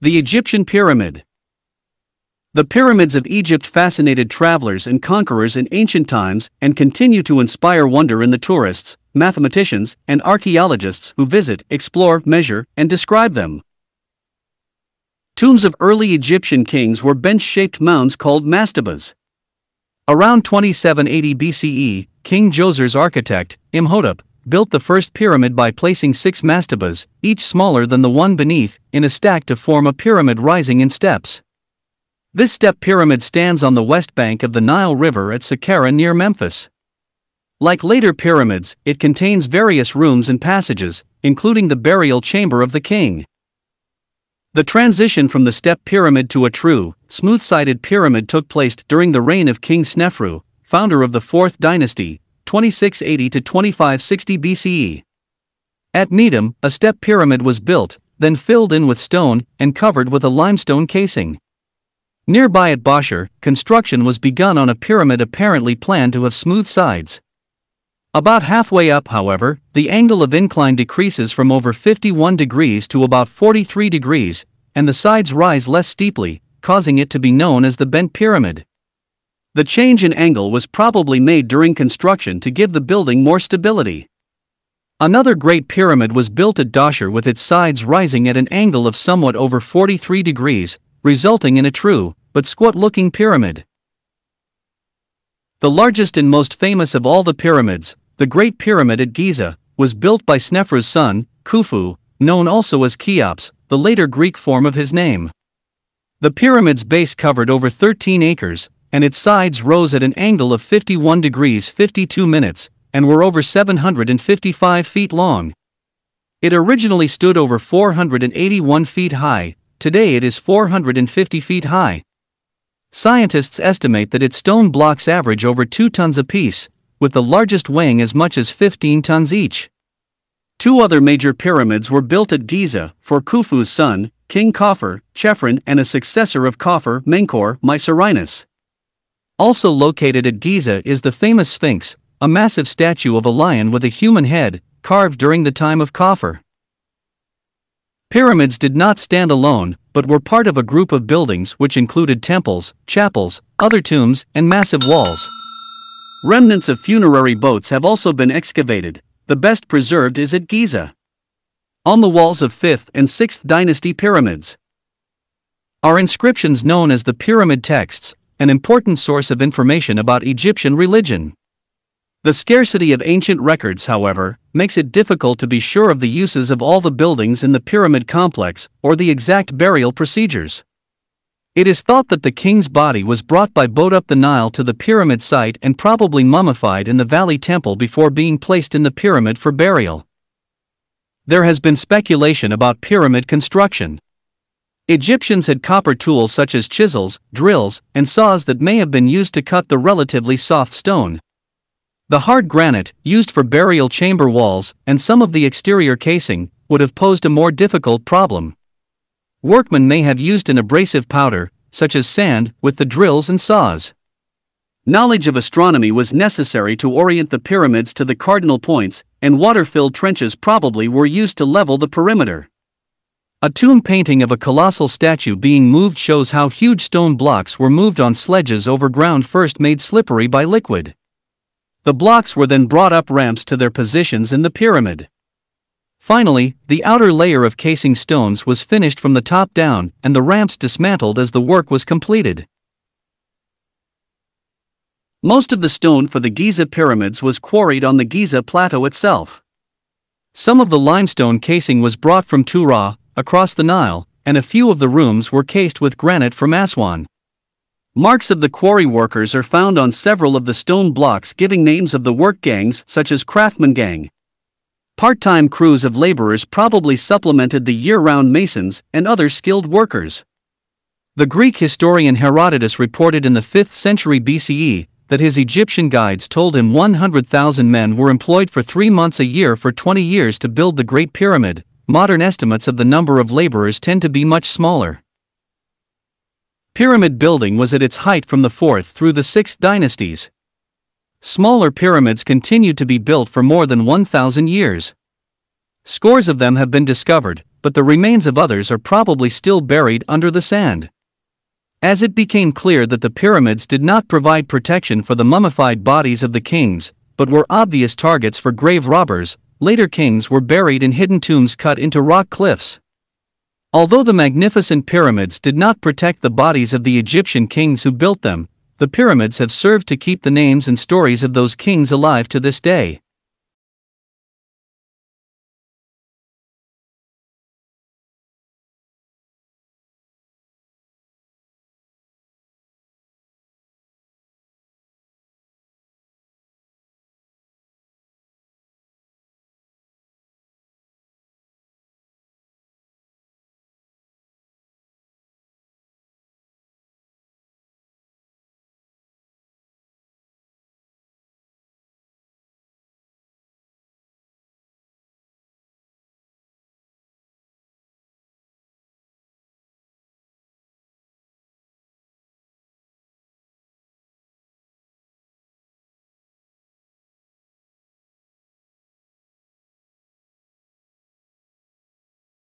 The Egyptian Pyramid The pyramids of Egypt fascinated travelers and conquerors in ancient times and continue to inspire wonder in the tourists, mathematicians, and archaeologists who visit, explore, measure, and describe them. Tombs of early Egyptian kings were bench shaped mounds called mastabas. Around 2780 BCE, King Djoser's architect, Imhotep, built the first pyramid by placing six mastabas, each smaller than the one beneath, in a stack to form a pyramid rising in steps. This step pyramid stands on the west bank of the Nile River at Saqqara near Memphis. Like later pyramids, it contains various rooms and passages, including the burial chamber of the king. The transition from the step pyramid to a true, smooth sided pyramid took place during the reign of King Snefru, founder of the 4th dynasty, 2680 to 2560 BCE. At Medum, a step pyramid was built, then filled in with stone and covered with a limestone casing. Nearby at Dahshur, construction was begun on a pyramid apparently planned to have smooth sides. About halfway up, however, the angle of incline decreases from over 51 degrees to about 43 degrees, and the sides rise less steeply, causing it to be known as the bent pyramid. The change in angle was probably made during construction to give the building more stability. Another great pyramid was built at Dahshur with its sides rising at an angle of somewhat over 43 degrees, resulting in a true, but squat-looking pyramid. The largest and most famous of all the pyramids, the Great Pyramid at Giza, was built by Snefru's son, Khufu, known also as Cheops, the later Greek form of his name. The pyramid's base covered over 13 acres, and its sides rose at an angle of 51 degrees 52 minutes, and were over 755 feet long. It originally stood over 481 feet high, today it is 450 feet high. Scientists estimate that its stone blocks average over 2 tons apiece, with the largest weighing as much as 15 tons each. Two other major pyramids were built at Giza for Khufu's son, King Khafre, Chephren, and a successor of Khafre, Menkaure, Mycerinus. Also located at Giza is the famous Sphinx, a massive statue of a lion with a human head, carved during the time of Khafre. Pyramids did not stand alone, but were part of a group of buildings which included temples, chapels, other tombs, and massive walls. Remnants of funerary boats have also been excavated, the best preserved is at Giza. On the walls of 5th and 6th dynasty pyramids are inscriptions known as the pyramid texts, an important source of information about Egyptian religion. The scarcity of ancient records, however, makes it difficult to be sure of the uses of all the buildings in the pyramid complex or the exact burial procedures. It is thought that the king's body was brought by boat up the Nile to the pyramid site and probably mummified in the Valley Temple before being placed in the pyramid for burial. There has been speculation about pyramid construction. Egyptians had copper tools such as chisels, drills, and saws that may have been used to cut the relatively soft stone. The hard granite, used for burial chamber walls, and some of the exterior casing, would have posed a more difficult problem. Workmen may have used an abrasive powder, such as sand, with the drills and saws. Knowledge of astronomy was necessary to orient the pyramids to the cardinal points, and water filled trenches probably were used to level the perimeter. A tomb painting of a colossal statue being moved shows how huge stone blocks were moved on sledges over ground first made slippery by liquid. The blocks were then brought up ramps to their positions in the pyramid. Finally, the outer layer of casing stones was finished from the top down and the ramps dismantled as the work was completed. Most of the stone for the Giza pyramids was quarried on the Giza plateau itself. Some of the limestone casing was brought from Tura, across the Nile, and a few of the rooms were cased with granite from Aswan. Marks of the quarry workers are found on several of the stone blocks giving names of the work gangs such as Craftsman Gang. Part-time crews of laborers probably supplemented the year-round masons and other skilled workers. The Greek historian Herodotus reported in the 5th century BCE that his Egyptian guides told him 100,000 men were employed for three months a year for 20 years to build the Great Pyramid, modern estimates of the number of laborers tend to be much smaller. Pyramid building was at its height from the 4th through the 6th dynasties. Smaller pyramids continued to be built for more than 1,000 years. Scores of them have been discovered, but the remains of others are probably still buried under the sand. As it became clear that the pyramids did not provide protection for the mummified bodies of the kings, but were obvious targets for grave robbers, later kings were buried in hidden tombs cut into rock cliffs. Although the magnificent pyramids did not protect the bodies of the Egyptian kings who built them, the pyramids have served to keep the names and stories of those kings alive to this day.